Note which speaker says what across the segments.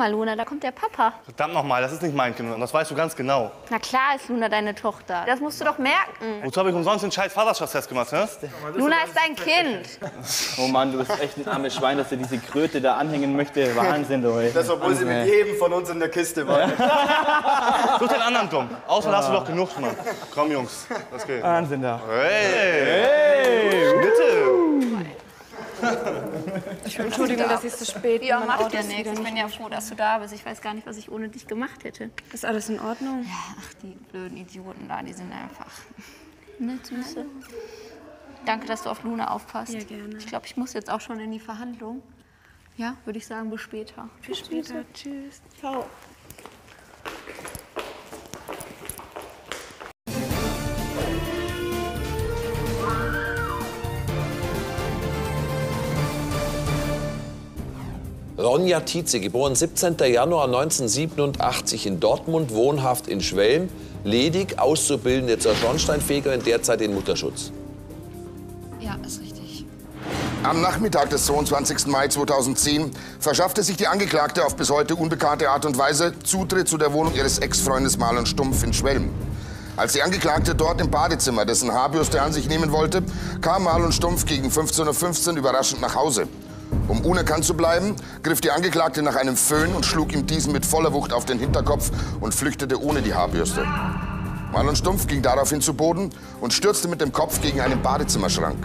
Speaker 1: mal, Luna, da kommt der Papa.
Speaker 2: Verdammt nochmal, das ist nicht mein Kind. Und das weißt du ganz genau.
Speaker 1: Na klar ist Luna deine Tochter. Das musst du doch merken.
Speaker 2: Wozu habe ich umsonst den scheiß Vaterschaftstest gemacht, hä?
Speaker 1: Luna ist dein Kind.
Speaker 3: Oh Mann, du bist echt ein armes Schwein, dass du diese Kröte da anhängen möchte. Wahnsinn, du. ey.
Speaker 4: Das, obwohl sie mit jedem von uns in der Kiste war.
Speaker 2: Such den anderen dumm. Außer hast du doch genug, Mann. Komm, Jungs, das geht.
Speaker 3: Wahnsinn, da.
Speaker 2: Hey! Hey! Bitte!
Speaker 5: Entschuldigung, dass ich so spät
Speaker 1: Ja,
Speaker 5: in mein
Speaker 1: macht
Speaker 5: Auto
Speaker 1: ja nichts. Ich bin ja froh, dass du da bist. Ich weiß gar nicht, was ich ohne dich gemacht hätte.
Speaker 5: Ist alles in Ordnung?
Speaker 1: Ach, die blöden Idioten da, die sind einfach. Ne, Süße. Danke, dass du auf Luna aufpasst.
Speaker 5: Ja, gerne.
Speaker 1: Ich glaube, ich muss jetzt auch schon in die Verhandlung. Ja, würde ich sagen, bis später.
Speaker 5: Bis später. Tschüss.
Speaker 1: Ciao.
Speaker 6: Ronja Tietze, geboren 17. Januar 1987 in Dortmund, wohnhaft in Schwelm, ledig, Auszubildende zur Schornsteinfegerin, derzeit in Mutterschutz.
Speaker 1: Ja, ist richtig.
Speaker 7: Am Nachmittag des 22. Mai 2010 verschaffte sich die Angeklagte auf bis heute unbekannte Art und Weise Zutritt zu der Wohnung ihres Ex-Freundes Marlon Stumpf in Schwelm. Als die Angeklagte dort im Badezimmer dessen Haarbürste an sich nehmen wollte, kam Marlon Stumpf gegen 15.15 Uhr überraschend nach Hause. Um unerkannt zu bleiben, griff die Angeklagte nach einem Föhn und schlug ihm diesen mit voller Wucht auf den Hinterkopf und flüchtete ohne die Haarbürste. Marlon Stumpf ging daraufhin zu Boden und stürzte mit dem Kopf gegen einen Badezimmerschrank.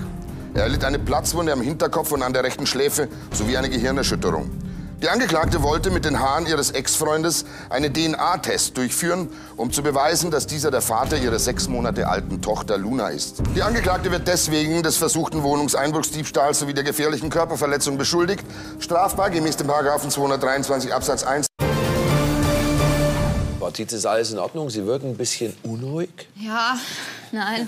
Speaker 7: Er erlitt eine Platzwunde am Hinterkopf und an der rechten Schläfe sowie eine Gehirnerschütterung. Die Angeklagte wollte mit den Haaren ihres Ex-Freundes einen DNA-Test durchführen, um zu beweisen, dass dieser der Vater ihrer sechs Monate alten Tochter Luna ist. Die Angeklagte wird deswegen des versuchten Wohnungseinbruchsdiebstahls sowie der gefährlichen Körperverletzung beschuldigt. Strafbar gemäß dem Paragraphen 223 Absatz 1
Speaker 6: Frau Tietze, ist alles in Ordnung? Sie wirken ein bisschen unruhig.
Speaker 1: Ja, nein.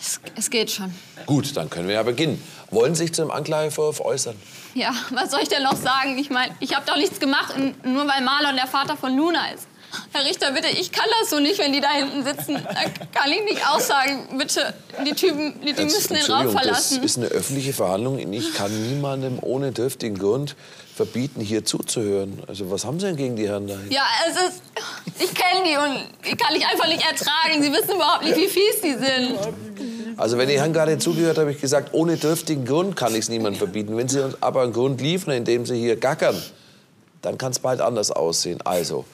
Speaker 1: Es, es geht schon.
Speaker 6: Gut, dann können wir ja beginnen. Wollen Sie sich zum Anklagevorwurf äußern?
Speaker 1: Ja, was soll ich denn noch sagen? Ich meine, ich habe doch nichts gemacht, nur weil Marlon der Vater von Luna ist. Herr Richter, bitte, ich kann das so nicht, wenn die da hinten sitzen. Da kann ich nicht aussagen. Bitte, die Typen, die, die müssen den Raum verlassen.
Speaker 6: Das ist eine öffentliche Verhandlung. Ich kann niemandem ohne dürftigen Grund verbieten, hier zuzuhören. Also was haben Sie denn gegen die Herren da? hinten?
Speaker 1: Ja, es ist. Ich kenne die und ich kann ich einfach nicht ertragen. Sie wissen überhaupt nicht, wie fies die sind.
Speaker 6: Also wenn die Herren gerade zugehört, habe ich gesagt, ohne dürftigen Grund kann ich es niemandem verbieten. Wenn Sie uns aber einen Grund liefern, indem Sie hier gackern, dann kann es bald anders aussehen. Also,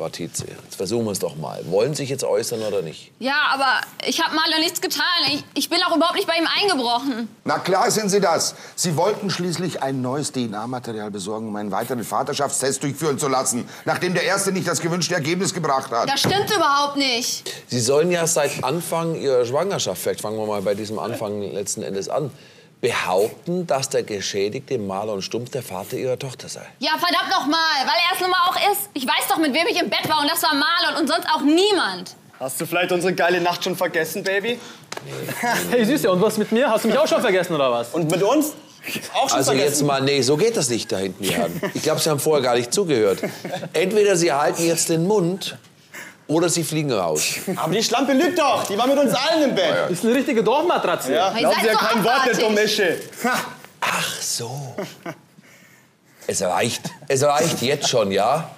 Speaker 6: Frau Tietze, jetzt versuchen wir es doch mal. Wollen Sie sich jetzt äußern oder nicht?
Speaker 1: Ja, aber ich habe Marlon nichts getan. Ich, ich bin auch überhaupt nicht bei ihm eingebrochen.
Speaker 7: Na klar sind Sie das. Sie wollten schließlich ein neues DNA-Material besorgen, um einen weiteren Vaterschaftstest durchführen zu lassen, nachdem der erste nicht das gewünschte Ergebnis gebracht hat.
Speaker 1: Das stimmt überhaupt nicht.
Speaker 6: Sie sollen ja seit Anfang Ihrer Schwangerschaft, vielleicht fangen wir mal bei diesem Anfang letzten Endes an, behaupten, dass der geschädigte Marlon Stumpf der Vater Ihrer Tochter sei.
Speaker 1: Ja, verdammt noch mal, weil er es nun mal auch ist. Ich weiß doch, mit wem ich im Bett war und das war Marlon und sonst auch niemand.
Speaker 4: Hast du vielleicht unsere geile Nacht schon vergessen, Baby?
Speaker 3: Hey Süße, und was mit mir? Hast du mich auch schon vergessen oder was?
Speaker 4: Und mit uns? Auch schon
Speaker 6: Also jetzt
Speaker 4: vergessen?
Speaker 6: mal, nee, so geht das nicht da hinten, Herren. Ich glaube, Sie haben vorher gar nicht zugehört. Entweder Sie halten jetzt den Mund oder Sie fliegen raus.
Speaker 4: Aber die Schlampe lügt doch. Die war mit uns allen im Bett.
Speaker 3: Das ist eine richtige Dorfmatratze.
Speaker 4: Ja,
Speaker 1: Ihr
Speaker 4: glauben Sie ja
Speaker 1: so
Speaker 4: kein Wort, der
Speaker 1: abartig.
Speaker 4: Domesche.
Speaker 6: Ach so. Es reicht. Es reicht jetzt schon, ja?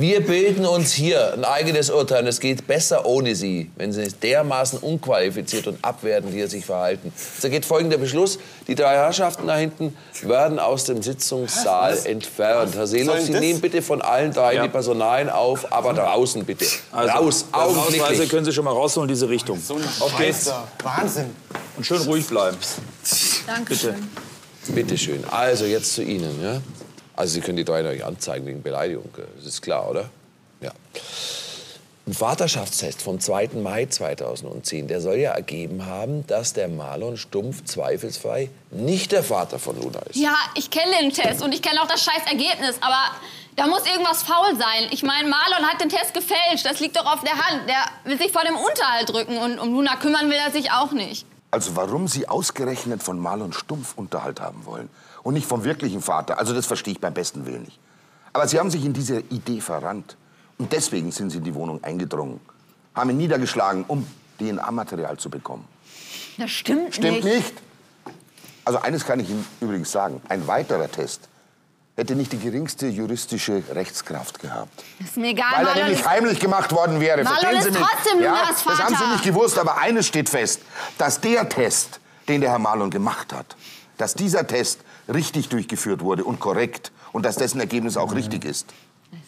Speaker 6: Wir bilden uns hier ein eigenes Urteil. Es geht besser ohne Sie, wenn Sie dermaßen unqualifiziert und abwertend hier sich verhalten. So geht folgender Beschluss. Die drei Herrschaften da hinten werden aus dem Sitzungssaal entfernt. Herr Seeloff, Sie nehmen bitte von allen drei die Personalien auf, aber draußen bitte. Raus,
Speaker 8: Ausweise
Speaker 6: augenblicklich.
Speaker 8: können Sie schon mal rausholen in diese Richtung. Auf geht's.
Speaker 4: Wahnsinn.
Speaker 8: Und schön ruhig bleiben.
Speaker 1: Dankeschön.
Speaker 6: Bitte schön. Also jetzt zu Ihnen. Ja? Also Sie können die drei natürlich anzeigen wegen Beleidigung. Das ist klar, oder? Ja. Ein Vaterschaftstest vom 2. Mai 2010, der soll ja ergeben haben, dass der Marlon Stumpf zweifelsfrei nicht der Vater von Luna ist.
Speaker 1: Ja, ich kenne den Test und ich kenne auch das scheiß Ergebnis, aber da muss irgendwas faul sein. Ich meine, Marlon hat den Test gefälscht, das liegt doch auf der Hand. Der will sich vor dem Unterhalt drücken und um Luna kümmern will er sich auch nicht.
Speaker 7: Also warum Sie ausgerechnet von Marlon Stumpf Unterhalt haben wollen und nicht vom wirklichen Vater, also das verstehe ich beim besten Willen nicht. Aber Sie haben sich in diese Idee verrannt. Und deswegen sind Sie in die Wohnung eingedrungen, haben ihn niedergeschlagen, um DNA-Material zu bekommen.
Speaker 1: Das stimmt,
Speaker 7: Stimmt
Speaker 1: nicht.
Speaker 7: nicht. Also eines kann ich Ihnen übrigens sagen. Ein weiterer Test hätte nicht die geringste juristische Rechtskraft gehabt.
Speaker 1: Ist mir egal,
Speaker 7: Weil er
Speaker 1: Marlon
Speaker 7: nämlich
Speaker 1: ist,
Speaker 7: heimlich gemacht worden wäre.
Speaker 1: Marlon
Speaker 7: Verstehen Sie mich?
Speaker 1: trotzdem
Speaker 7: ja,
Speaker 1: Lunas
Speaker 7: Das haben Sie
Speaker 1: Vater.
Speaker 7: nicht gewusst, aber eines steht fest, dass der Test, den der Herr Marlon gemacht hat, dass dieser Test richtig durchgeführt wurde und korrekt und dass dessen Ergebnis auch richtig ist.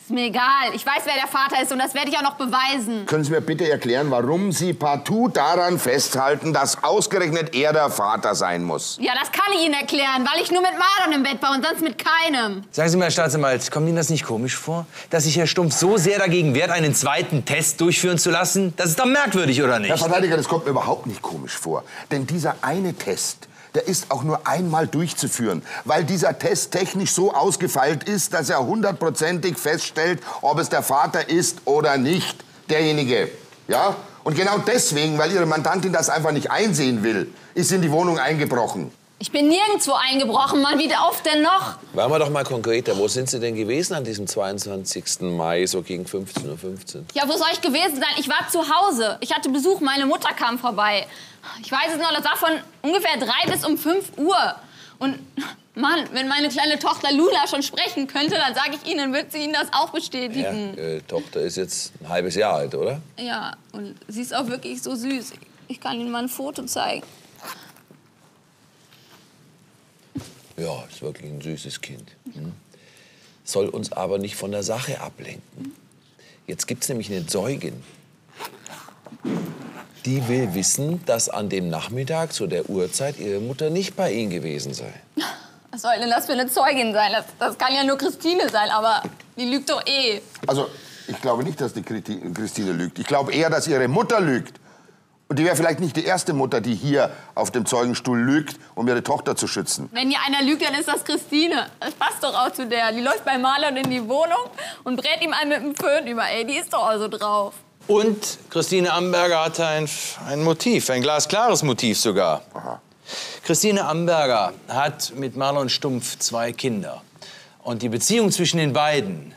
Speaker 1: ist mir egal. Ich weiß, wer der Vater ist und das werde ich auch noch beweisen.
Speaker 7: Können Sie mir bitte erklären, warum Sie partout daran festhalten, dass ausgerechnet er der Vater sein muss?
Speaker 1: Ja, das kann ich Ihnen erklären, weil ich nur mit Marlon im Bett war und sonst mit keinem.
Speaker 9: Sagen Sie mal, Herr Staatsanwalt, kommt Ihnen das nicht komisch vor, dass sich Herr Stumpf so sehr dagegen wehrt, einen zweiten Test durchführen zu lassen? Das ist doch merkwürdig, oder nicht?
Speaker 7: Herr Verteidiger, das kommt mir überhaupt nicht komisch vor. Denn dieser eine Test, der ist auch nur einmal durchzuführen, weil dieser Test technisch so ausgefeilt ist, dass er hundertprozentig feststellt, ob es der Vater ist oder nicht, derjenige. Ja? Und genau deswegen, weil Ihre Mandantin das einfach nicht einsehen will, ist in die Wohnung eingebrochen.
Speaker 1: Ich bin nirgendwo eingebrochen, Mann. Wie oft denn noch?
Speaker 6: Waren wir doch mal konkreter. Wo sind Sie denn gewesen an diesem 22. Mai, so gegen 15.15 Uhr?
Speaker 1: Ja, wo soll ich gewesen sein? Ich war zu Hause. Ich hatte Besuch, meine Mutter kam vorbei. Ich weiß es noch, das war von ungefähr drei bis um 5 Uhr. Und Mann, wenn meine kleine Tochter Luna schon sprechen könnte, dann sage ich Ihnen, wird sie Ihnen das auch
Speaker 6: Ja,
Speaker 1: bestätigen.
Speaker 6: äh, Tochter ist jetzt ein halbes Jahr alt, oder?
Speaker 1: Ja, und sie ist auch wirklich so süß. Ich kann Ihnen mal ein Foto zeigen.
Speaker 6: Ja, ist wirklich ein süßes Kind. Hm. Soll uns aber nicht von der Sache ablenken. Jetzt gibt es nämlich eine Zeugin. Die will wissen, dass an dem Nachmittag zu der Uhrzeit ihre Mutter nicht bei Ihnen gewesen sei.
Speaker 1: Was soll denn das für eine Zeugin sein? Das, das kann ja nur Christine sein, aber die lügt doch eh.
Speaker 7: Also, ich glaube nicht, dass die Christi- Christine lügt. Ich glaube eher, dass ihre Mutter lügt. Und die wäre vielleicht nicht die erste Mutter, die hier auf dem Zeugenstuhl lügt, um ihre Tochter zu schützen.
Speaker 1: Wenn hier einer lügt, dann ist das Christine. Das passt doch auch zu der. Die läuft bei Marlon in die Wohnung und brät ihm einen mit dem Föhn über. Ey, die ist doch also drauf.
Speaker 9: Und Christine Amberger hatte ein, ein Motiv, ein glasklares Motiv sogar. Christine Amberger hat mit Marlon Stumpf zwei Kinder. Und die Beziehung zwischen den beiden,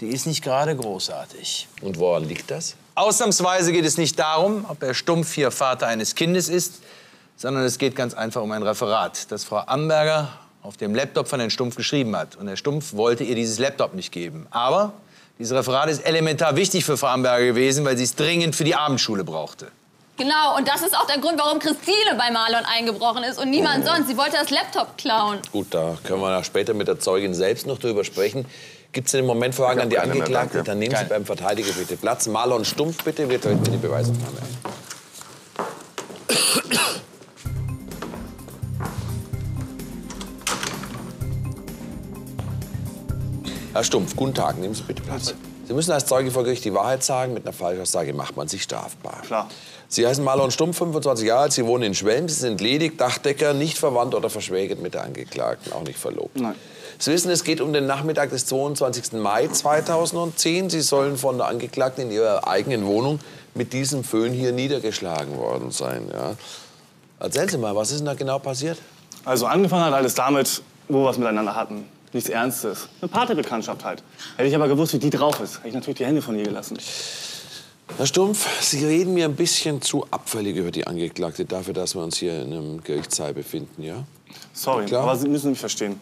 Speaker 9: die ist nicht gerade großartig.
Speaker 6: Und woran liegt das?
Speaker 9: Ausnahmsweise geht es nicht darum, ob Herr Stumpf hier Vater eines Kindes ist, sondern es geht ganz einfach um ein Referat, das Frau Amberger auf dem Laptop von Herrn Stumpf geschrieben hat. Und Herr Stumpf wollte ihr dieses Laptop nicht geben. Aber dieses Referat ist elementar wichtig für Frau Amberger gewesen, weil sie es dringend für die Abendschule brauchte.
Speaker 1: Genau, und das ist auch der Grund, warum Christine bei Marlon eingebrochen ist und niemand sonst. Sie wollte das Laptop klauen.
Speaker 6: Gut, da können wir ja später mit der Zeugin selbst noch drüber sprechen. Gibt es denn im Moment Fragen an die
Speaker 7: hab keine mehr,
Speaker 6: Angeklagte?
Speaker 7: danke.
Speaker 6: Dann nehmen Sie beim Verteidiger bitte Platz. Marlon Stumpf, bitte, wir treten in die Beweisaufnahme ein. Herr Stumpf, guten Tag, nehmen Sie bitte Platz. Sie müssen als Zeuge vor Gericht die Wahrheit sagen. Mit einer Falschaussage macht man sich strafbar.
Speaker 4: Klar.
Speaker 6: Sie heißen Marlon Stumpf, 25 Jahre alt. Sie wohnen in Schwelm. Sie sind ledig, Dachdecker, nicht verwandt oder verschwägert mit der Angeklagten, auch nicht verlobt.
Speaker 4: Nein.
Speaker 6: Sie wissen, es geht um den Nachmittag des 22. Mai 2010. Sie sollen von der Angeklagten in ihrer eigenen Wohnung mit diesem Föhn hier niedergeschlagen worden sein. Ja. Erzählen Sie mal, was ist denn da genau passiert?
Speaker 4: Also angefangen hat alles damit, wo wir was miteinander hatten. Nichts Ernstes. Eine Partybekanntschaft halt. Hätte ich aber gewusst, wie die drauf ist, hätte ich natürlich die Hände von ihr gelassen.
Speaker 6: Herr Stumpf, Sie reden mir ein bisschen zu abfällig über die Angeklagte dafür, dass wir uns hier in einem Gerichtssaal befinden, ja?
Speaker 4: Sorry,
Speaker 6: Klar.
Speaker 4: aber Sie müssen mich verstehen,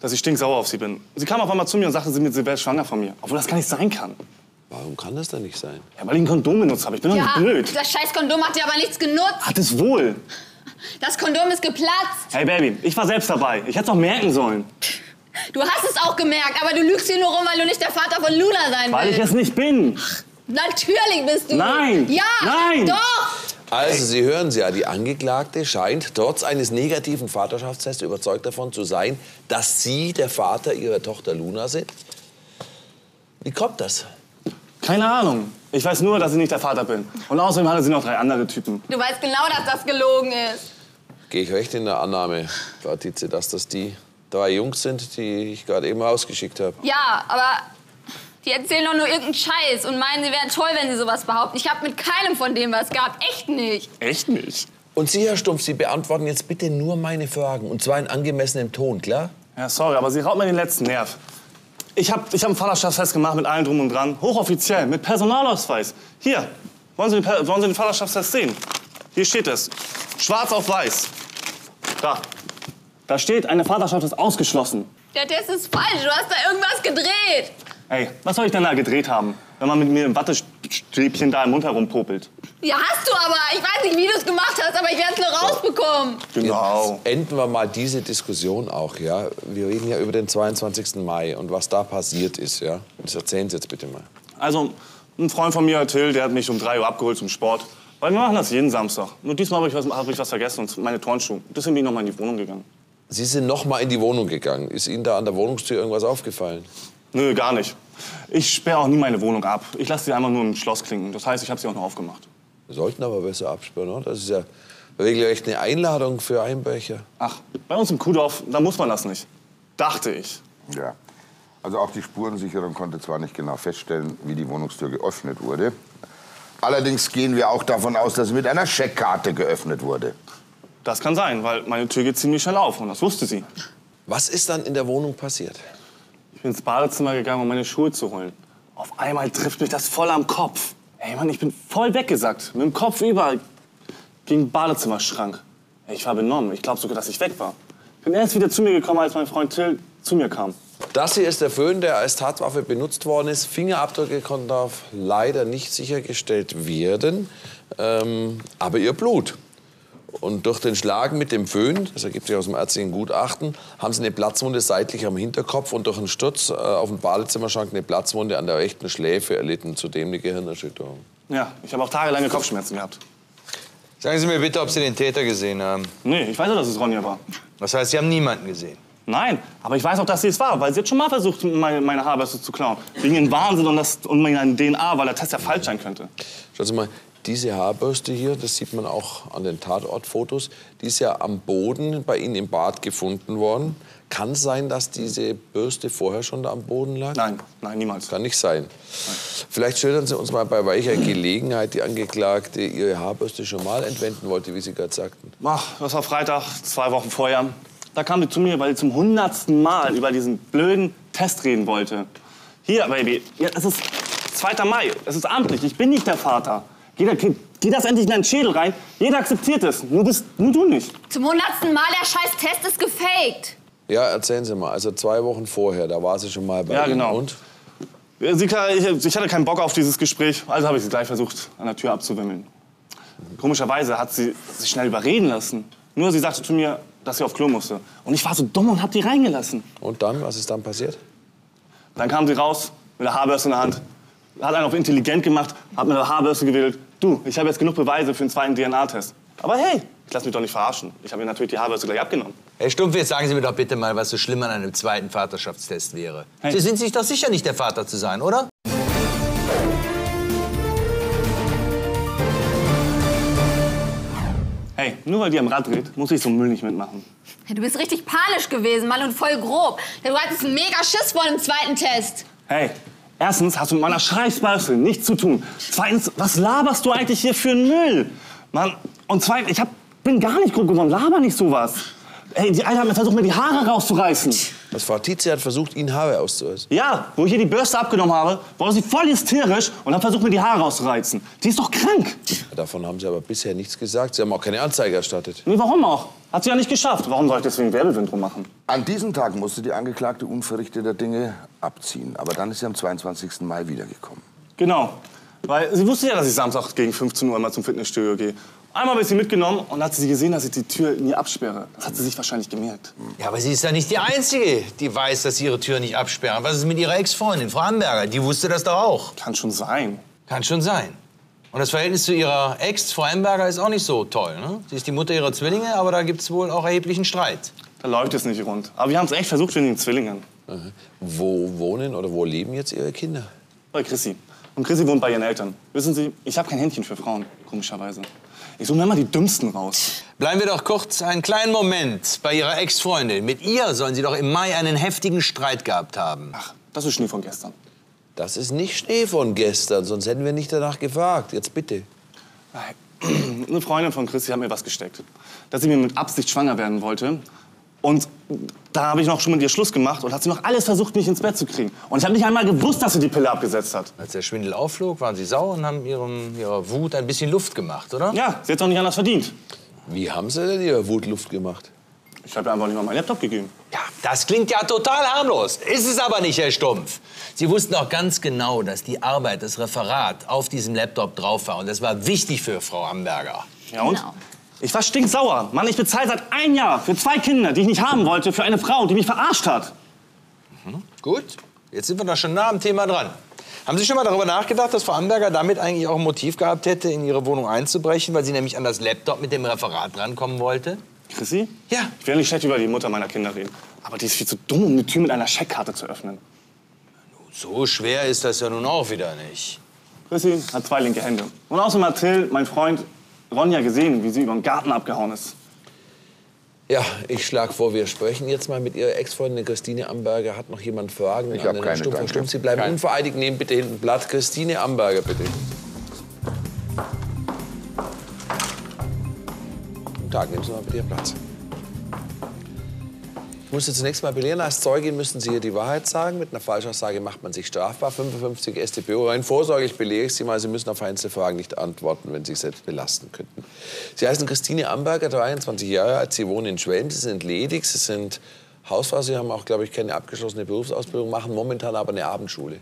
Speaker 4: dass ich stinksauer auf Sie bin. Sie kam auf einmal zu mir und sagte, sie sie wäre schwanger von mir. Obwohl das gar nicht sein kann.
Speaker 6: Warum kann das denn nicht sein?
Speaker 4: Ja, weil ich ein Kondom benutzt habe. Ich bin doch
Speaker 1: Ja,
Speaker 4: nicht blöd.
Speaker 1: das scheiß Kondom hat dir aber nichts genutzt.
Speaker 4: Hat es wohl.
Speaker 1: Das Kondom ist geplatzt.
Speaker 4: Hey Baby, ich war selbst dabei. Ich hätte es auch merken sollen.
Speaker 1: Du hast es auch gemerkt, aber du lügst hier nur rum, weil du nicht der Vater von Luna sein
Speaker 4: Weil ich
Speaker 1: willst.
Speaker 4: es nicht bin.
Speaker 1: Natürlich bist du.
Speaker 4: Nein.
Speaker 1: Ja.
Speaker 4: Nein.
Speaker 1: Doch.
Speaker 6: Also, Sie hören es ja, die Angeklagte scheint trotz eines negativen Vaterschaftstests überzeugt davon zu sein, dass Sie der Vater ihrer Tochter Luna sind. Wie kommt das?
Speaker 4: Keine Ahnung. Ich weiß nur, dass ich nicht der Vater bin. Und außerdem hatte sie noch drei andere Typen.
Speaker 1: Du weißt genau, dass das gelogen ist.
Speaker 6: Gehe ich recht in der Annahme, Frau Tietze, dass das die drei Jungs sind, die ich gerade eben rausgeschickt habe?
Speaker 1: Ja, aber die erzählen doch nur irgendeinen Scheiß und meinen, sie wären toll, wenn sie sowas behaupten. Ich habe mit keinem von denen was gehabt. Echt nicht.
Speaker 4: Echt nicht?
Speaker 6: Und Sie, Herr Stumpf, Sie beantworten jetzt bitte nur meine Fragen. Und zwar in angemessenem Ton, klar?
Speaker 4: Ja, sorry, aber sie raubt mir den letzten Nerv. Ich habe ich hab ein Vaterschaftstest gemacht mit allem drum und dran. Hochoffiziell, mit Personalausweis. Hier, wollen Sie, den, wollen Sie den Vaterschaftstest sehen? Hier steht es. Schwarz auf weiß. Da. Da steht, eine Vaterschaft ist ausgeschlossen.
Speaker 1: Der Test ist falsch. Du hast da irgendwas gedreht.
Speaker 4: Ey, was soll ich denn da gedreht haben, wenn man mit mir im Wattestäbchen da im Mund herumpopelt?
Speaker 1: Ja, hast du aber. Ich weiß nicht, wie du es gemacht hast, aber ich werde es nur rausbekommen.
Speaker 4: Genau.
Speaker 6: Jetzt enden wir mal diese Diskussion auch, ja. Wir reden ja über den 22. Mai und was da passiert ist, ja. Das erzählen Sie jetzt bitte mal.
Speaker 4: Also, ein Freund von mir, Till, der hat mich um 3 Uhr abgeholt zum Sport. Weil wir machen das jeden Samstag. Nur diesmal habe ich, was- hab ich was vergessen, und meine Turnschuhe. Deswegen bin ich noch mal in die Wohnung gegangen.
Speaker 6: Sie sind noch mal in die Wohnung gegangen. Ist Ihnen da an der Wohnungstür irgendwas aufgefallen?
Speaker 4: Nö, gar nicht. Ich sperre auch nie meine Wohnung ab. Ich lasse sie einfach nur im Schloss klinken. Das heißt, ich habe sie auch noch aufgemacht.
Speaker 6: Wir sollten aber besser absperren, oder? Das ist ja regelrecht eine Einladung für Einbrecher.
Speaker 4: Ach, bei uns im Kuhdorf, da muss man das nicht. Dachte ich.
Speaker 7: Ja. Also auch die Spurensicherung konnte zwar nicht genau feststellen, wie die Wohnungstür geöffnet wurde. Allerdings gehen wir auch davon aus, dass sie mit einer Scheckkarte geöffnet wurde.
Speaker 4: Das kann sein, weil meine Tür geht ziemlich schnell auf und das wusste sie.
Speaker 6: Was ist dann in der Wohnung passiert?
Speaker 4: Ich bin ins Badezimmer gegangen, um meine Schuhe zu holen. Auf einmal trifft mich das voll am Kopf. Ey, Mann, ich bin voll weggesackt. Mit dem Kopf über gegen den Badezimmerschrank. Ey, ich war benommen. Ich glaube sogar, dass ich weg war. Bin erst wieder zu mir gekommen, als mein Freund Till zu mir kam.
Speaker 6: Das hier ist der Föhn, der als Tatwaffe benutzt worden ist. Fingerabdrücke konnten darauf leider nicht sichergestellt werden, ähm, aber ihr Blut. Und durch den Schlag mit dem Föhn, das ergibt sich aus dem ärztlichen Gutachten, haben sie eine Platzwunde seitlich am Hinterkopf und durch einen Sturz äh, auf den Badezimmerschrank eine Platzwunde an der rechten Schläfe erlitten, zudem eine Gehirnerschütterung.
Speaker 4: Ja, ich habe auch tagelange Kopfschmerzen gehabt.
Speaker 9: Sagen Sie mir bitte, ob Sie den Täter gesehen haben.
Speaker 4: Nee, ich weiß ja, dass es Ronja war.
Speaker 9: Das heißt, Sie haben niemanden gesehen.
Speaker 4: Nein, aber ich weiß auch, dass sie es war, weil sie hat schon mal versucht, meine, meine Haarbürste zu klauen. Wegen dem Wahnsinn und, das, und meiner DNA, weil der Test ja falsch sein könnte.
Speaker 6: Schauen Sie mal, diese Haarbürste hier, das sieht man auch an den Tatortfotos, die ist ja am Boden bei Ihnen im Bad gefunden worden. Kann es sein, dass diese Bürste vorher schon da am Boden lag?
Speaker 4: Nein, nein, niemals.
Speaker 6: Kann nicht sein. Vielleicht schildern Sie uns mal, bei welcher Gelegenheit die Angeklagte ihre Haarbürste schon mal entwenden wollte, wie Sie gerade sagten.
Speaker 4: Ach, das war Freitag, zwei Wochen vorher. Da kam sie zu mir, weil sie zum hundertsten Mal über diesen blöden Test reden wollte. Hier, Baby, ja, es ist 2. Mai, es ist amtlich, ich bin nicht der Vater. Geh, da, geh, geh das endlich in deinen Schädel rein. Jeder akzeptiert es, nur, bist, nur du nicht.
Speaker 1: Zum hundertsten Mal, der scheiß Test ist gefaked.
Speaker 6: Ja, erzählen Sie mal. Also zwei Wochen vorher, da war sie schon mal bei
Speaker 4: Ja,
Speaker 6: Ihnen.
Speaker 4: genau.
Speaker 6: Und?
Speaker 4: Sie, ich, ich hatte keinen Bock auf dieses Gespräch, also habe ich sie gleich versucht, an der Tür abzuwimmeln. Komischerweise hat sie sich schnell überreden lassen. Nur sie sagte zu mir, dass sie auf Klo musste. Und ich war so dumm und hab die reingelassen.
Speaker 6: Und dann, was ist dann passiert?
Speaker 4: Dann kam sie raus mit der Haarbürste in der Hand, hat einen auf intelligent gemacht, hat mit der Haarbürste gewählt. Du, ich habe jetzt genug Beweise für einen zweiten DNA-Test. Aber hey, ich lass mich doch nicht verarschen. Ich habe ihr natürlich die Haarbürste gleich abgenommen.
Speaker 9: Herr Stumpf, jetzt sagen Sie mir doch bitte mal, was so schlimm an einem zweiten Vaterschaftstest wäre.
Speaker 4: Hey.
Speaker 9: Sie sind sich doch sicher nicht der Vater zu sein, oder?
Speaker 4: Hey, nur weil die am Rad dreht, muss ich so einen Müll nicht mitmachen.
Speaker 1: Ja, Du bist richtig panisch gewesen, Mann, und voll grob. Du hattest einen mega Schiss vor dem zweiten Test.
Speaker 4: Hey, erstens hast du mit meiner Scheißbürste nichts zu tun. Zweitens, was laberst du eigentlich hier für einen Müll? Mann, und zweitens, ich hab, bin gar nicht grob geworden, laber nicht sowas. Hey, die hat mir versucht, mir die Haare rauszureißen.
Speaker 6: Das Frau Tietze hat versucht, Ihnen Haare auszureißen.
Speaker 4: Ja, wo ich ihr die Bürste abgenommen habe, wurde sie voll hysterisch und hat versucht, mir die Haare rauszureißen. Die ist doch krank.
Speaker 6: Davon haben Sie aber bisher nichts gesagt. Sie haben auch keine Anzeige erstattet.
Speaker 4: Nee, warum auch? Hat sie ja nicht geschafft. Warum soll ich deswegen Werbewind drum machen?
Speaker 7: An diesem Tag musste die Angeklagte unverrichteter Dinge abziehen. Aber dann ist sie am 22. Mai wiedergekommen.
Speaker 4: Genau. Weil sie wusste ja, dass ich Samstag gegen 15 Uhr immer zum Fitnessstudio gehe. Einmal habe ich sie mitgenommen und hat sie gesehen, dass ich die Tür nie absperre. Das hat sie sich wahrscheinlich gemerkt.
Speaker 9: Ja, aber sie ist ja nicht die Einzige, die weiß, dass sie ihre Tür nicht absperren. Was ist mit ihrer Ex-Freundin, Frau Amberger? Die wusste das doch auch.
Speaker 4: Kann schon sein.
Speaker 9: Kann schon sein. Und das Verhältnis zu ihrer Ex, Frau Amberger, ist auch nicht so toll. Ne? Sie ist die Mutter ihrer Zwillinge, aber da gibt es wohl auch erheblichen Streit.
Speaker 4: Da läuft es nicht rund. Aber wir haben es echt versucht wegen den Zwillingen.
Speaker 6: Wo wohnen oder wo leben jetzt Ihre Kinder?
Speaker 4: Bei Chrissy. Und Chrissy wohnt bei ihren Eltern. Wissen Sie, ich habe kein Händchen für Frauen, komischerweise. Ich suche mir immer die dümmsten raus.
Speaker 9: Bleiben wir doch kurz einen kleinen Moment bei ihrer Ex-Freundin. Mit ihr sollen sie doch im Mai einen heftigen Streit gehabt haben.
Speaker 4: Ach, das ist Schnee von gestern.
Speaker 6: Das ist nicht Schnee von gestern, sonst hätten wir nicht danach gefragt. Jetzt bitte.
Speaker 4: Eine Freundin von Chrissy hat mir was gesteckt. Dass sie mir mit Absicht schwanger werden wollte. Und da habe ich noch schon mit ihr Schluss gemacht und hat sie noch alles versucht, mich ins Bett zu kriegen. Und ich habe nicht einmal gewusst, dass sie die Pille abgesetzt hat.
Speaker 9: Als der Schwindel aufflog, waren sie sauer und haben ihrem, ihrer Wut ein bisschen Luft gemacht, oder?
Speaker 4: Ja, sie hat es auch nicht anders verdient.
Speaker 6: Wie haben Sie denn Ihre Wut Luft gemacht?
Speaker 4: Ich habe ihr einfach nicht mal meinen Laptop gegeben.
Speaker 6: Ja,
Speaker 9: Das klingt ja total harmlos. Ist es aber nicht, Herr Stumpf. Sie wussten auch ganz genau, dass die Arbeit, das Referat auf diesem Laptop drauf war. Und das war wichtig für Frau Amberger.
Speaker 4: Ja und? Ich war stinksauer. Mann, ich bezahle seit ein Jahr für zwei Kinder, die ich nicht haben wollte, für eine Frau, die mich verarscht hat.
Speaker 9: Gut, jetzt sind wir doch schon nah am Thema dran. Haben Sie schon mal darüber nachgedacht, dass Frau Amberger damit eigentlich auch ein Motiv gehabt hätte, in Ihre Wohnung einzubrechen, weil sie nämlich an das Laptop mit dem Referat rankommen wollte?
Speaker 4: Chrissy?
Speaker 9: Ja.
Speaker 4: Ich will nicht schlecht über die Mutter meiner Kinder reden. Aber die ist viel zu dumm, um die Tür mit einer Scheckkarte zu öffnen.
Speaker 9: So schwer ist das ja nun auch wieder nicht.
Speaker 4: Chrissy hat zwei linke Hände. Und außerdem hat Till, mein Freund, Ronja gesehen, wie sie über den Garten abgehauen ist.
Speaker 6: Ja, ich schlage vor, wir sprechen jetzt mal mit Ihrer Ex-Freundin Christine Amberger. Hat noch jemand Fragen?
Speaker 7: Ich
Speaker 6: an
Speaker 7: hab
Speaker 6: den
Speaker 7: keine,
Speaker 6: Stumpf
Speaker 7: danke.
Speaker 6: Stumpf? Sie bleiben
Speaker 7: Keine.
Speaker 6: unvereidigt. Nehmen bitte hinten Blatt. Christine Amberger, bitte. Guten Tag, nehmen Sie mal bitte Ihren Platz. Ich muss Sie zunächst mal belehren, als Zeugin müssen Sie hier die Wahrheit sagen. Mit einer Falschaussage macht man sich strafbar. 55 StPO. Rein vorsorglich belehre ich Sie mal, Sie müssen auf einzelne Fragen nicht antworten, wenn Sie sich selbst belasten könnten. Sie heißen Christine Amberger, 23 Jahre alt. Sie wohnen in Schwelm. Sie sind ledig. Sie sind Hausfrau. Sie haben auch, glaube ich, keine abgeschlossene Berufsausbildung, machen momentan aber eine Abendschule.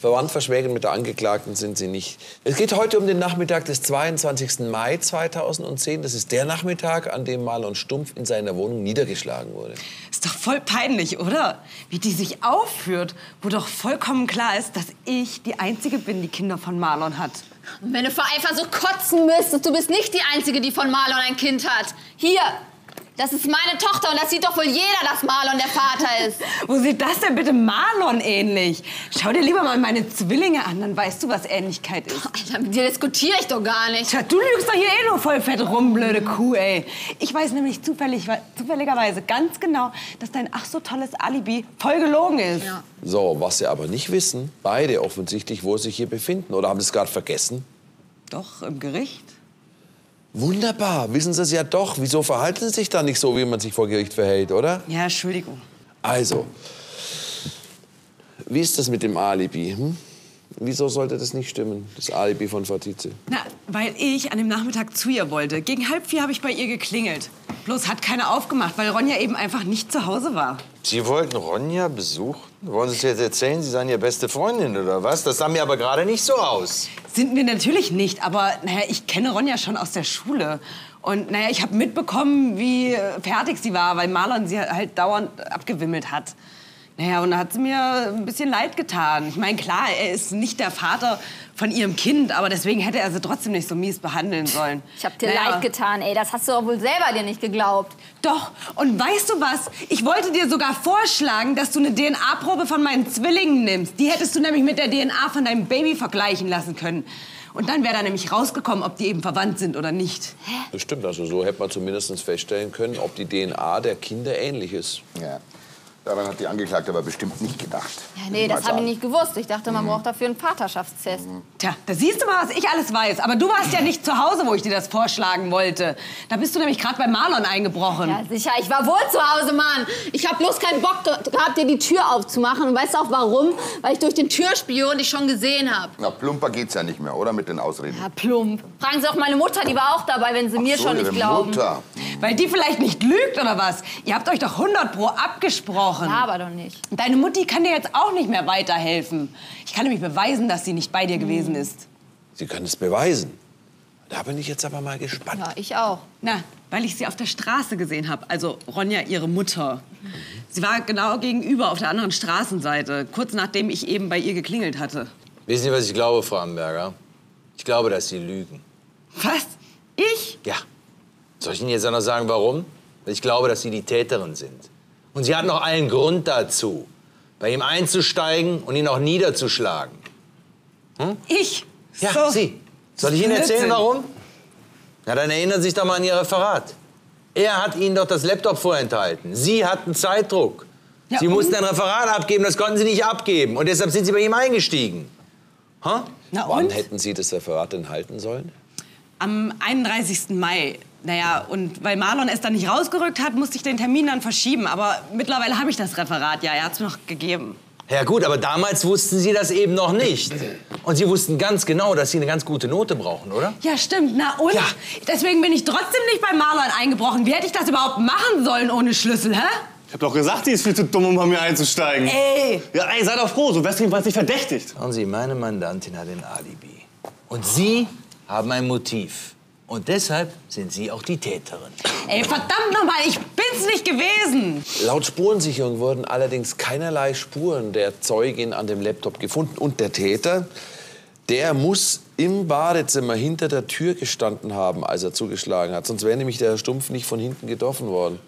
Speaker 6: Verwandt, verschwägert mit der Angeklagten sind sie nicht. Es geht heute um den Nachmittag des 22. Mai 2010. Das ist der Nachmittag, an dem Marlon Stumpf in seiner Wohnung niedergeschlagen wurde.
Speaker 10: Ist doch voll peinlich, oder? Wie die sich aufführt, wo doch vollkommen klar ist, dass ich die Einzige bin, die Kinder von Marlon hat.
Speaker 1: Und wenn du vor Eifer so kotzen müsstest, du bist nicht die Einzige, die von Marlon ein Kind hat. Hier, das ist meine Tochter und das sieht doch wohl jeder, dass Marlon der Vater ist.
Speaker 10: Wo sieht das denn bitte Marlon ähnlich? Schau dir lieber mal meine Zwillinge an, dann weißt du, was Ähnlichkeit ist.
Speaker 1: Alter, mit dir diskutiere ich doch gar nicht.
Speaker 10: Tja, du lügst doch hier eh nur voll fett rum, blöde Kuh, ey. Ich weiß nämlich zufällig, zufälligerweise ganz genau, dass dein ach so tolles Alibi voll gelogen ist.
Speaker 1: Ja.
Speaker 6: So, was Sie aber nicht wissen, beide offensichtlich, wo Sie sich hier befinden. Oder haben Sie es gerade vergessen?
Speaker 10: Doch, im Gericht.
Speaker 6: Wunderbar, wissen Sie es ja doch. Wieso verhalten Sie sich dann nicht so, wie man sich vor Gericht verhält, oder?
Speaker 10: Ja, Entschuldigung.
Speaker 6: Also, wie ist das mit dem Alibi? Hm? Wieso sollte das nicht stimmen, das Alibi von Frau Tietze?
Speaker 10: Na, weil ich an dem Nachmittag zu ihr wollte. Gegen halb vier habe ich bei ihr geklingelt. Bloß hat keiner aufgemacht, weil Ronja eben einfach nicht zu Hause war.
Speaker 9: Sie wollten Ronja besuchen? Wollen Sie es jetzt erzählen, Sie seien Ihre beste Freundin oder was? Das sah mir aber gerade nicht so aus.
Speaker 10: Sind wir natürlich nicht, aber naja, ich kenne Ronja schon aus der Schule. Und naja, ich habe mitbekommen, wie fertig sie war, weil Marlon sie halt dauernd abgewimmelt hat. Naja, und da hat sie mir ein bisschen leid getan. Ich meine, klar, er ist nicht der Vater von ihrem Kind, aber deswegen hätte er sie trotzdem nicht so mies behandeln sollen.
Speaker 1: Ich hab dir
Speaker 10: Naja.
Speaker 1: leid getan, ey. Das hast du doch wohl selber dir nicht geglaubt.
Speaker 10: Doch, und weißt du was? Ich wollte dir sogar vorschlagen, dass du eine DNA-Probe von meinen Zwillingen nimmst. Die hättest du nämlich mit der DNA von deinem Baby vergleichen lassen können. Und dann wäre da nämlich rausgekommen, ob die eben verwandt sind oder nicht.
Speaker 6: Das stimmt, also so hätte man zumindest feststellen können, ob die DNA der Kinder ähnlich ist.
Speaker 7: Ja. Daran hat die Angeklagte aber bestimmt nicht gedacht.
Speaker 1: Ja, nee, das habe ich nicht gewusst. Ich dachte, man braucht dafür einen Vaterschaftstest.
Speaker 10: Tja, da siehst du mal, was ich alles weiß. Aber du warst ja nicht zu Hause, wo ich dir das vorschlagen wollte. Da bist du nämlich gerade bei Marlon eingebrochen.
Speaker 1: Ja, sicher. Ich war wohl zu Hause, Mann. Ich habe bloß keinen Bock ge- gehabt, dir die Tür aufzumachen. Und weißt du auch warum? Weil ich durch den Türspion dich schon gesehen habe.
Speaker 7: Na, plumper geht's ja nicht mehr, oder? Mit den Ausreden.
Speaker 1: Ja, plump. Fragen Sie auch meine Mutter, die war auch dabei, wenn Sie mir
Speaker 7: so,
Speaker 1: schon nicht
Speaker 7: ihre
Speaker 1: glauben.
Speaker 7: Mutter.
Speaker 10: Weil die vielleicht nicht lügt oder was? Ihr habt euch doch 100 pro abgesprochen.
Speaker 1: Ja, aber doch nicht.
Speaker 10: Deine Mutti kann dir jetzt auch nicht mehr weiterhelfen. Ich kann nämlich beweisen, dass sie nicht bei dir gewesen ist.
Speaker 6: Sie können es beweisen. Da bin ich jetzt aber mal gespannt.
Speaker 1: Ja, ich auch.
Speaker 10: Na, weil ich sie auf der Straße gesehen habe. Also Ronja, ihre Mutter. Sie war genau gegenüber auf der anderen Straßenseite, kurz nachdem ich eben bei ihr geklingelt hatte.
Speaker 9: Wissen Sie, was ich glaube, Frau Amberger? Ich glaube, dass Sie lügen.
Speaker 10: Was? Ich?
Speaker 9: Ja. Soll ich Ihnen jetzt auch noch sagen, warum? Weil ich glaube, dass Sie die Täterin sind. Und Sie hatten auch allen Grund dazu, bei ihm einzusteigen und ihn auch niederzuschlagen.
Speaker 10: Ich?
Speaker 9: Ja,
Speaker 10: So.
Speaker 9: Sie. Soll ich Ihnen erzählen, warum? Na, dann erinnern Sie sich doch mal an Ihr Referat. Er hat Ihnen doch das Laptop vorenthalten. Sie hatten Zeitdruck.
Speaker 10: Ja,
Speaker 9: Sie mussten ein Referat abgeben, das konnten Sie nicht abgeben. Und deshalb sind Sie bei ihm eingestiegen. Ha?
Speaker 10: Na
Speaker 6: Wann
Speaker 10: und?
Speaker 6: hätten Sie das Referat denn halten sollen?
Speaker 10: Am 31. Mai. Naja, und weil Marlon es dann nicht rausgerückt hat, musste ich den Termin dann verschieben. Aber mittlerweile habe ich das Referat, ja, er hat es mir noch gegeben.
Speaker 9: Ja gut, aber damals wussten Sie das eben noch nicht. Und Sie wussten ganz genau, dass Sie eine ganz gute Note brauchen, oder?
Speaker 10: Ja, stimmt. Na und?
Speaker 9: Ja.
Speaker 10: Deswegen bin ich trotzdem nicht bei Marlon eingebrochen. Wie hätte ich das überhaupt machen sollen ohne Schlüssel, hä?
Speaker 4: Ich hab doch gesagt, die ist viel zu dumm, um bei mir einzusteigen.
Speaker 10: Ey!
Speaker 4: Ja, ey, sei doch froh, so wärst du jedenfalls nicht verdächtigt.
Speaker 9: Schauen Sie, meine Mandantin hat ein Alibi. Und Sie haben ein Motiv. Und deshalb sind Sie auch die Täterin.
Speaker 10: Ey, verdammt nochmal, ich bin's nicht gewesen.
Speaker 6: Laut Spurensicherung wurden allerdings keinerlei Spuren der Zeugin an dem Laptop gefunden. Und der Täter, der muss im Badezimmer hinter der Tür gestanden haben, als er zugeschlagen hat. Sonst wäre nämlich der Herr Stumpf nicht von hinten getroffen worden.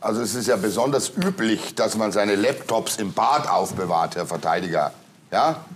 Speaker 7: Also es ist ja besonders üblich, dass man seine Laptops im Bad aufbewahrt, Herr Verteidiger. Ja?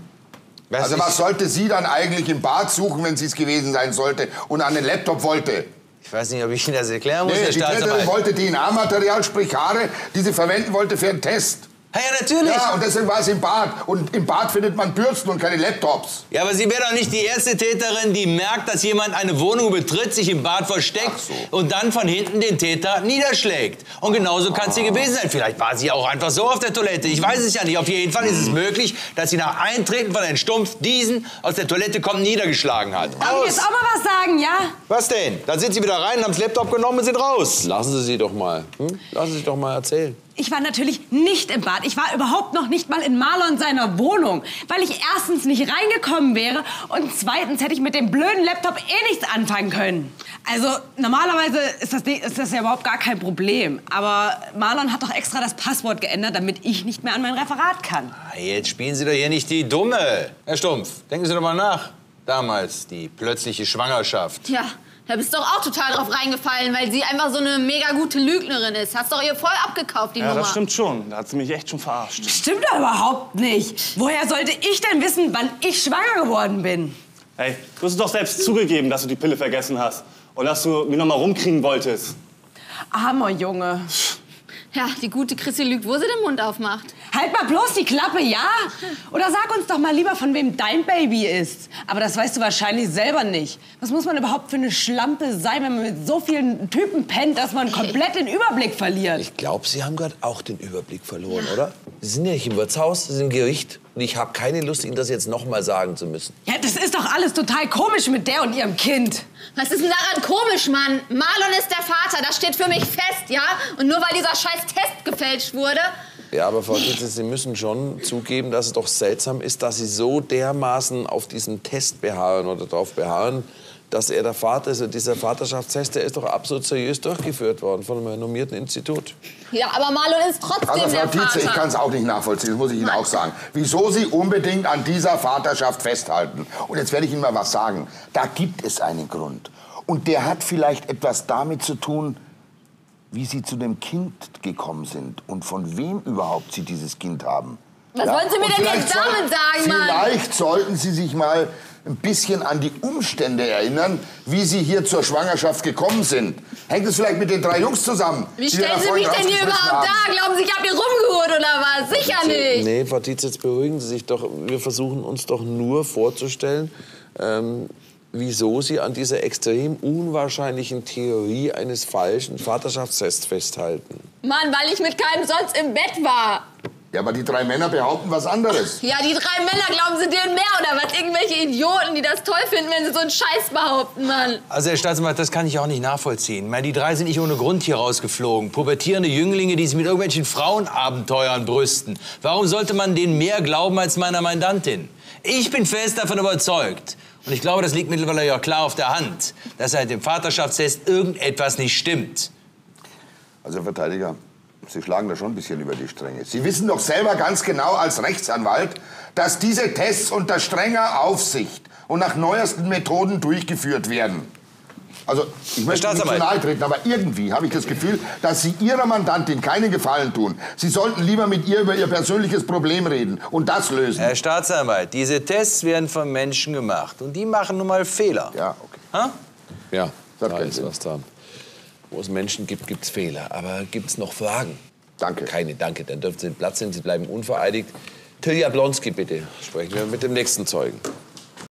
Speaker 9: Was
Speaker 7: Also was sollte sie dann eigentlich im Bad suchen, wenn sie es gewesen sein sollte und an den Laptop wollte?
Speaker 9: Ich weiß nicht, ob ich Ihnen das erklären muss,
Speaker 7: Nee,
Speaker 9: Herr
Speaker 7: die
Speaker 9: Staatsanwalt.
Speaker 7: wollte DNA-Material, sprich Haare, die sie verwenden wollte für einen Test.
Speaker 9: Ja, ja, natürlich.
Speaker 7: Ja, und deswegen war sie im Bad. Und im Bad findet man Bürsten und keine Laptops.
Speaker 9: Ja, aber sie wäre doch nicht die erste Täterin, die merkt, dass jemand eine Wohnung betritt, sich im Bad versteckt
Speaker 7: so.
Speaker 9: und dann von hinten den Täter niederschlägt. Und genauso kann es hier gewesen sein. Vielleicht war sie auch einfach so auf der Toilette. Ich weiß es ja nicht. Auf jeden Fall ist es möglich, dass sie nach Eintreten von Herrn Stumpf diesen aus der Toilette kommt niedergeschlagen hat.
Speaker 10: Darf ich jetzt auch mal was sagen, ja?
Speaker 9: Was denn? Dann sind sie wieder rein, haben das Laptop genommen und sind raus.
Speaker 6: Lassen Sie sie doch mal. Hm? Lassen Sie sich doch mal erzählen.
Speaker 10: Ich war natürlich nicht im Bad. Ich war überhaupt noch nicht mal in Marlon seiner Wohnung, weil ich erstens nicht reingekommen wäre und zweitens hätte ich mit dem blöden Laptop eh nichts anfangen können. Also normalerweise ist das, ist das ja überhaupt gar kein Problem. Aber Marlon hat doch extra das Passwort geändert, damit ich nicht mehr an mein Referat kann.
Speaker 9: Ah, Jetzt spielen Sie doch hier nicht die Dumme. Herr Stumpf, denken Sie doch mal nach. Damals die plötzliche Schwangerschaft.
Speaker 1: Ja, da bist du doch auch total drauf reingefallen, weil sie einfach so eine mega gute Lügnerin ist. Hast doch ihr voll abgekauft, die
Speaker 4: Ja,
Speaker 1: Nummer.
Speaker 4: das stimmt schon. Da hat sie mich echt schon verarscht.
Speaker 10: Stimmt doch überhaupt nicht. Woher sollte ich denn wissen, wann ich schwanger geworden bin?
Speaker 4: Hey, du hast es doch selbst zugegeben, dass du die Pille vergessen hast. Und dass du mich noch mal rumkriegen wolltest.
Speaker 10: Armer Junge.
Speaker 1: Ja, die gute Chrissy lügt, wo sie den Mund aufmacht.
Speaker 10: Halt mal bloß die Klappe, ja? Oder sag uns doch mal lieber, von wem dein Baby ist. Aber das weißt du wahrscheinlich selber nicht. Was muss man überhaupt für eine Schlampe sein, wenn man mit so vielen Typen pennt, dass man komplett den Überblick verliert?
Speaker 6: Ich glaube, Sie haben gerade auch den Überblick verloren, oder? Sie sind ja nicht im Wirtshaus, Sie sind im Gericht. Und ich habe keine Lust, Ihnen das jetzt noch mal sagen zu müssen.
Speaker 10: Ja, das ist doch alles total komisch mit der und ihrem Kind.
Speaker 1: Was ist denn daran komisch, Mann? Marlon ist der Vater, das steht für mich fest, ja? Und nur weil dieser scheiß Test gefälscht wurde,
Speaker 6: Ja, aber Frau Kitzel, Sie müssen schon zugeben, dass es doch seltsam ist, dass Sie so dermaßen auf diesen Test beharren oder darauf beharren, dass er der Vater ist. Und dieser Vaterschaftstest, der ist doch absolut seriös durchgeführt worden von einem renommierten Institut.
Speaker 1: ja, aber Marlon ist trotzdem
Speaker 7: Also Frau
Speaker 1: der
Speaker 7: Tietze, ich kann
Speaker 1: Vater.
Speaker 7: es auch nicht nachvollziehen, das muss ich Ihnen auch sagen. Wieso Sie unbedingt an dieser Vaterschaft festhalten? Und jetzt werde ich Ihnen mal was sagen. Da gibt es einen Grund. Und der hat vielleicht etwas damit zu tun, wie Sie zu dem Kind gekommen sind und von wem überhaupt Sie dieses Kind haben.
Speaker 1: Was wollen Sie mir denn jetzt damit sagen, Mann?
Speaker 7: Vielleicht sollten Sie sich mal ein bisschen an die Umstände erinnern, wie Sie hier zur Schwangerschaft gekommen sind. Hängt es vielleicht mit den drei Jungs zusammen?
Speaker 1: Wie stellen Sie mich denn hier überhaupt
Speaker 7: haben?
Speaker 1: da? Glauben Sie, ich habe hier rumgeholt oder was? Sicher nicht.
Speaker 6: Nee, Frau Tietz, jetzt beruhigen Sie sich doch. Wir versuchen uns doch nur vorzustellen, ähm, wieso Sie an dieser extrem unwahrscheinlichen Theorie eines falschen Vaterschaftstests festhalten.
Speaker 1: Mann, weil ich mit keinem sonst im Bett war.
Speaker 7: Ja, aber die drei Männer behaupten was anderes.
Speaker 1: Ja, die drei Männer glauben, sie denen mehr oder was? Irgendwelche Idioten, die das toll finden, wenn sie so einen Scheiß behaupten, Mann.
Speaker 9: Also, Herr Staatsanwalt, das kann ich auch nicht nachvollziehen. Ich meine, die drei sind nicht ohne Grund hier rausgeflogen. Pubertierende Jünglinge, die sich mit irgendwelchen Frauenabenteuern brüsten. Warum sollte man denen mehr glauben als meiner Mandantin? Ich bin fest davon überzeugt. Und ich glaube, das liegt mittlerweile ja klar auf der Hand, dass seit dem Vaterschaftstest irgendetwas nicht stimmt.
Speaker 7: Also, Herr Verteidiger, Sie schlagen da schon ein bisschen über die Stränge. Sie wissen doch selber ganz genau als Rechtsanwalt, dass diese Tests unter strenger Aufsicht und nach neuesten Methoden durchgeführt werden. Also, ich möchte nicht zu nahe treten, aber irgendwie habe ich das Gefühl, dass Sie Ihrer Mandantin keinen Gefallen tun. Sie sollten lieber mit ihr über Ihr persönliches Problem reden und das lösen.
Speaker 9: Herr Staatsanwalt, diese Tests werden von Menschen gemacht. Und die machen nun mal Fehler.
Speaker 7: Ja, okay.
Speaker 9: Ha?
Speaker 6: Ja,
Speaker 7: Das
Speaker 6: da ist
Speaker 7: Sinn.
Speaker 6: was dran. Wo es Menschen gibt, gibt es Fehler. Aber gibt es noch Fragen?
Speaker 7: Danke.
Speaker 6: Keine, danke. Dann dürfen Sie Platz nehmen. Sie bleiben unvereidigt. Tilja Blonski, bitte. Sprechen wir mit dem nächsten Zeugen.